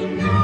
you.